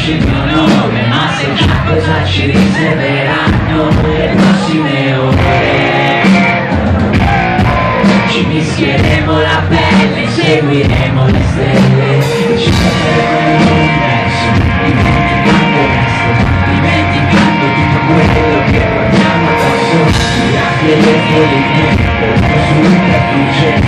dirci il mio nome Ma se già cosa ci riserveranno le prossime ore Ci mischieremo la pelle, seguiremo le stelle E ci perderemo l'universo Dimenticando il resto Dimenticando tutto quello che guardiamo addosso Miracoli e follie Sul pertuce, ora non ci